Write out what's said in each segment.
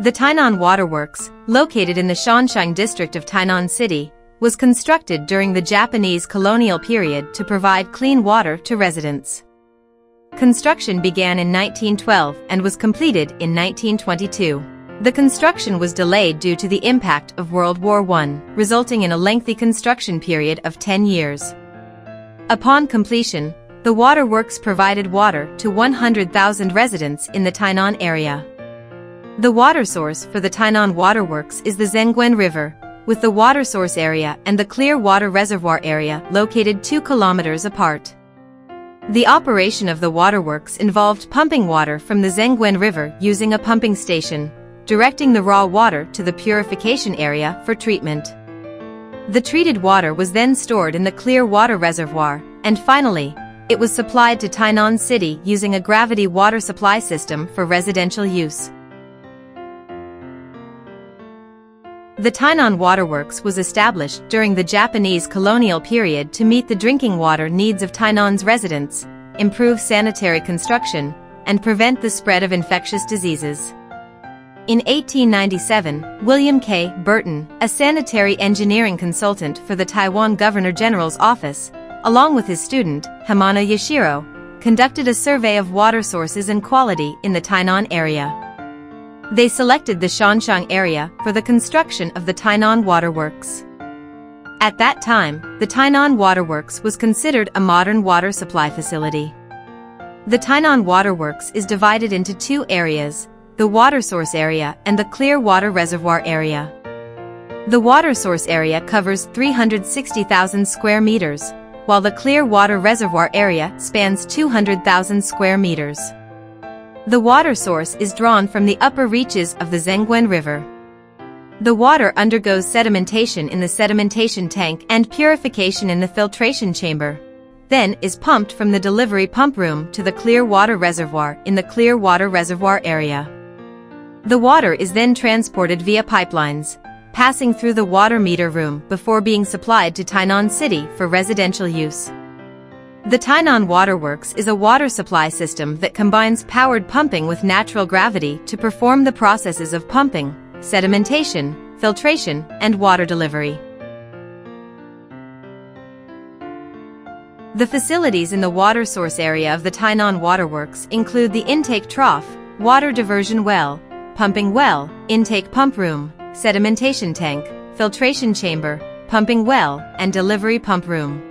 The Tainan Waterworks, located in the Shanshang district of Tainan City, was constructed during the Japanese colonial period to provide clean water to residents. Construction began in 1912 and was completed in 1922. The construction was delayed due to the impact of World War I, resulting in a lengthy construction period of 10 years. Upon completion, the waterworks provided water to 100,000 residents in the Tainan area. The water source for the Tainan Waterworks is the Zengwen River, with the water source area and the clear water reservoir area located 2 kilometers apart. The operation of the waterworks involved pumping water from the Zengwen River using a pumping station, directing the raw water to the purification area for treatment. The treated water was then stored in the clear water reservoir, and finally, it was supplied to Tainan City using a gravity water supply system for residential use. The Tainan Waterworks was established during the Japanese colonial period to meet the drinking water needs of Tainan's residents, improve sanitary construction, and prevent the spread of infectious diseases. In 1897, William K. Burton, a sanitary engineering consultant for the Taiwan Governor General's office, along with his student, Hamano Yashiro, conducted a survey of water sources and quality in the Tainan area. They selected the Shanshang area for the construction of the Tainan Waterworks. At that time, the Tainan Waterworks was considered a modern water supply facility. The Tainan Waterworks is divided into two areas, the water source area and the clear water reservoir area. The water source area covers 360,000 square meters, while the clear water reservoir area spans 200,000 square meters. The water source is drawn from the upper reaches of the Zengwen River. The water undergoes sedimentation in the sedimentation tank and purification in the filtration chamber. Then is pumped from the delivery pump room to the clear water reservoir in the clear water reservoir area. The water is then transported via pipelines, passing through the water meter room before being supplied to Tainan City for residential use. The Tainan Waterworks is a water supply system that combines powered pumping with natural gravity to perform the processes of pumping, sedimentation, filtration, and water delivery. The facilities in the water source area of the Tainan Waterworks include the intake trough, water diversion well, pumping well, intake pump room, sedimentation tank, filtration chamber, pumping well, and delivery pump room.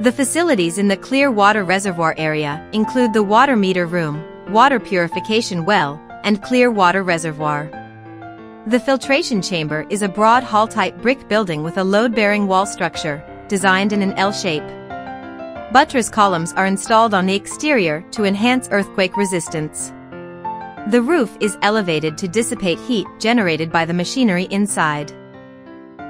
The facilities in the clear water reservoir area include the water meter room, water purification well, and clear water reservoir. The filtration chamber is a broad hall-type brick building with a load-bearing wall structure, designed in an L shape. Buttress columns are installed on the exterior to enhance earthquake resistance. The roof is elevated to dissipate heat generated by the machinery inside.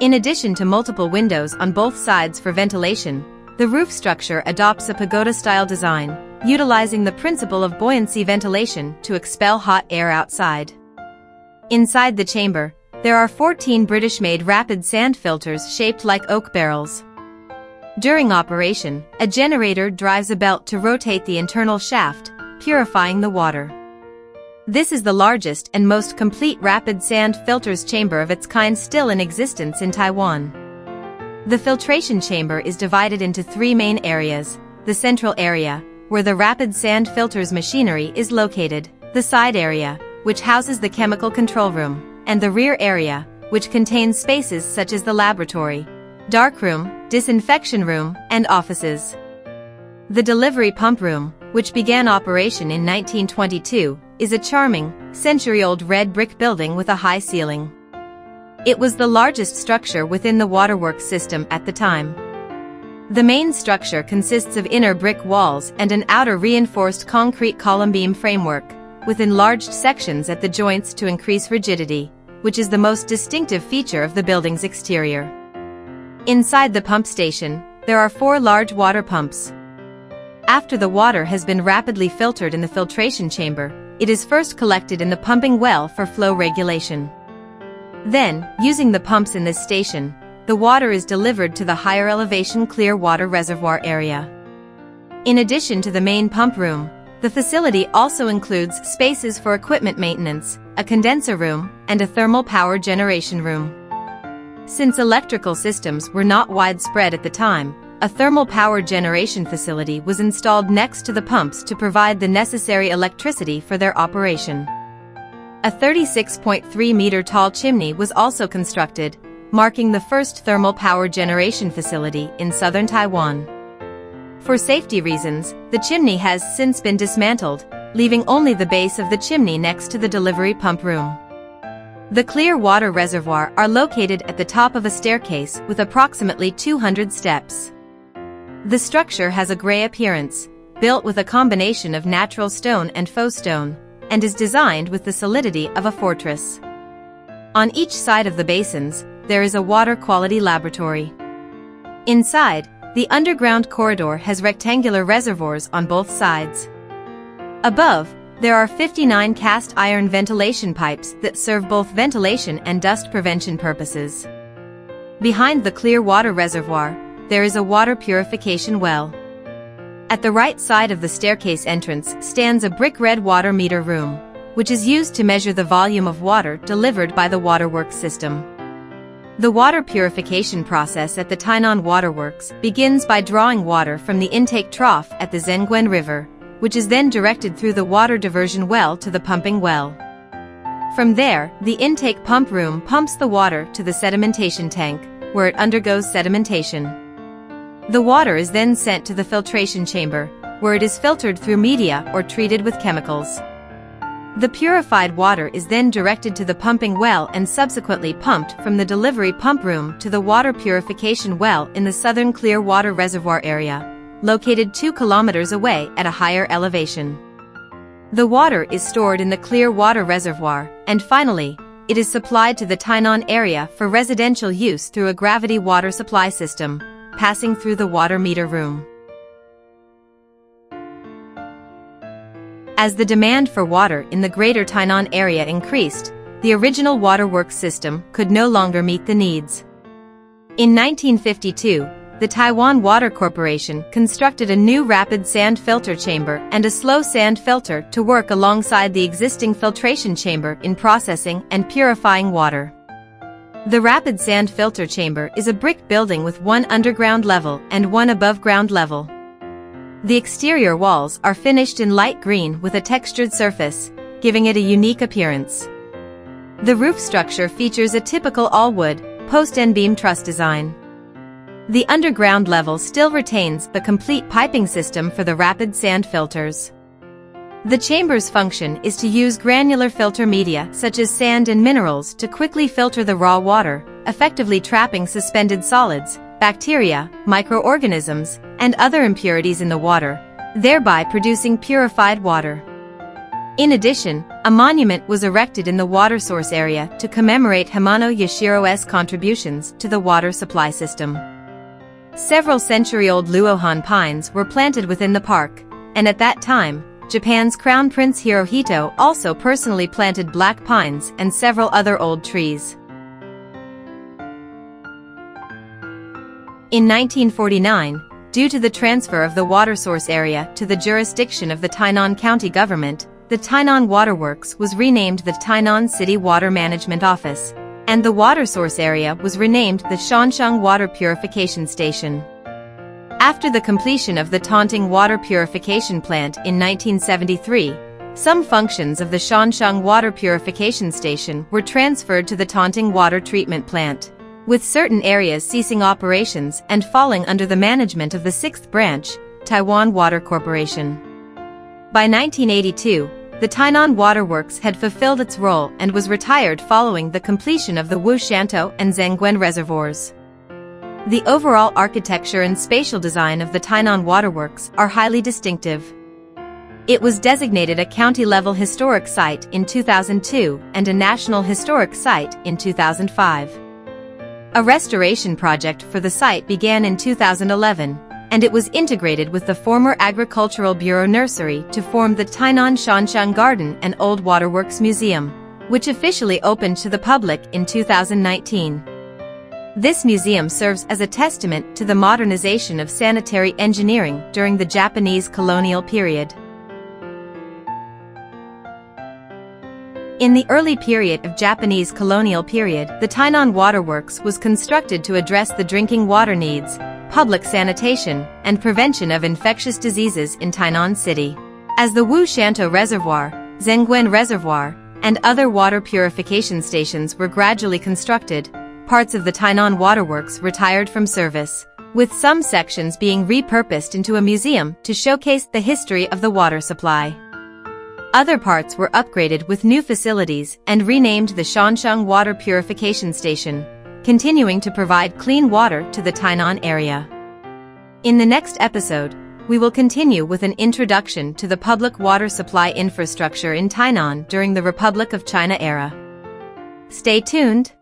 In addition to multiple windows on both sides for ventilation, the roof structure adopts a pagoda-style design, utilizing the principle of buoyancy ventilation to expel hot air outside. Inside the chamber, there are 14 British-made rapid sand filters shaped like oak barrels. During operation, a generator drives a belt to rotate the internal shaft, purifying the water. This is the largest and most complete rapid sand filters chamber of its kind still in existence in Taiwan. The filtration chamber is divided into three main areas, the central area, where the rapid sand filters machinery is located, the side area, which houses the chemical control room, and the rear area, which contains spaces such as the laboratory, darkroom, disinfection room, and offices. The delivery pump room, which began operation in 1922, is a charming, century-old red brick building with a high ceiling. It was the largest structure within the waterworks system at the time. The main structure consists of inner brick walls and an outer reinforced concrete column beam framework, with enlarged sections at the joints to increase rigidity, which is the most distinctive feature of the building's exterior. Inside the pump station, there are four large water pumps. After the water has been rapidly filtered in the filtration chamber, it is first collected in the pumping well for flow regulation. Then, using the pumps in this station, the water is delivered to the higher elevation clear water reservoir area. In addition to the main pump room, The facility also includes spaces for equipment maintenance, a condenser room, and a thermal power generation room. Since electrical systems were not widespread at the time, a thermal power generation facility was installed next to the pumps to provide the necessary electricity for their operation. A 36.3 meter tall chimney was also constructed, marking the first thermal power generation facility in southern Taiwan. For safety reasons, the chimney has since been dismantled, leaving only the base of the chimney next to the delivery pump room. The clear water reservoir are located at the top of a staircase with approximately 200 steps. The structure has a gray appearance, built with a combination of natural stone and faux stone, and is designed with the solidity of a fortress. On each side of the basins, there is a water quality laboratory. Inside, the underground corridor has rectangular reservoirs on both sides. Above, there are 59 cast iron ventilation pipes that serve both ventilation and dust prevention purposes. Behind the clear water reservoir, there is a water purification well. At the right side of the staircase entrance stands a brick red water meter room, which is used to measure the volume of water delivered by the waterworks system. The water purification process at the Tainan Waterworks begins by drawing water from the intake trough at the Zengwen River, which is then directed through the water diversion well to the pumping well. From there, the intake pump room pumps the water to the sedimentation tank, where it undergoes sedimentation. The water is then sent to the filtration chamber, where it is filtered through media or treated with chemicals. The purified water is then directed to the pumping well and subsequently pumped from the delivery pump room to the water purification well in the southern clear water reservoir area, located 2 kilometers away at a higher elevation. The water is stored in the clear water reservoir, and finally, it is supplied to the Tainan area for residential use through a gravity water supply system, passing through the water meter room. As the demand for water in the greater Tainan area increased, the original waterworks system could no longer meet the needs. In 1952, the Taiwan Water Corporation constructed a new rapid sand filter chamber and a slow sand filter to work alongside the existing filtration chamber in processing and purifying water. The rapid sand filter chamber is a brick building with one underground level and one above ground level. The exterior walls are finished in light green with a textured surface, giving it a unique appearance. The roof structure features a typical all-wood, post-end beam truss design. The underground level still retains the complete piping system for the rapid sand filters. The chamber's function is to use granular filter media such as sand and minerals to quickly filter the raw water, effectively trapping suspended solids, bacteria, microorganisms, and other impurities in the water, thereby producing purified water. In addition, a monument was erected in the water source area to commemorate Hamano Yashiro's contributions to the water supply system. Several century-old Luohan pines were planted within the park, and at that time, Japan's Crown Prince Hirohito also personally planted black pines and several other old trees. In 1949, due to the transfer of the water source area to the jurisdiction of the Tainan County government, the Tainan Waterworks was renamed the Tainan City Water Management Office, and the water source area was renamed the Shanshang Water Purification Station. After the completion of the Tanding Water Purification Plant in 1973, some functions of the Shanshang Water Purification Station were transferred to the Tanding Water Treatment Plant with certain areas ceasing operations and falling under the management of the sixth branch, Taiwan Water Corporation. By 1982, the Tainan Waterworks had fulfilled its role and was retired following the completion of the Wu Shantou and Zengwen reservoirs. The overall architecture and spatial design of the Tainan Waterworks are highly distinctive. It was designated a county-level historic site in 2002 and a National Historic Site in 2005. A restoration project for the site began in 2011, and it was integrated with the former Agricultural Bureau nursery to form the Tainan Shanshang Garden and Old Waterworks Museum, which officially opened to the public in 2019. This museum serves as a testament to the modernization of sanitary engineering during the Japanese colonial period. In the early period of Japanese colonial period, the Tainan Waterworks was constructed to address the drinking water needs, public sanitation, and prevention of infectious diseases in Tainan City. As the Wu Shantou Reservoir, Zengwen Reservoir, and other water purification stations were gradually constructed, parts of the Tainan Waterworks retired from service, with some sections being repurposed into a museum to showcase the history of the water supply. Other parts were upgraded with new facilities and renamed the Shanshang Water Purification Station, continuing to provide clean water to the Tainan area. In the next episode, we will continue with an introduction to the public water supply infrastructure in Tainan during the Republic of China era. Stay tuned!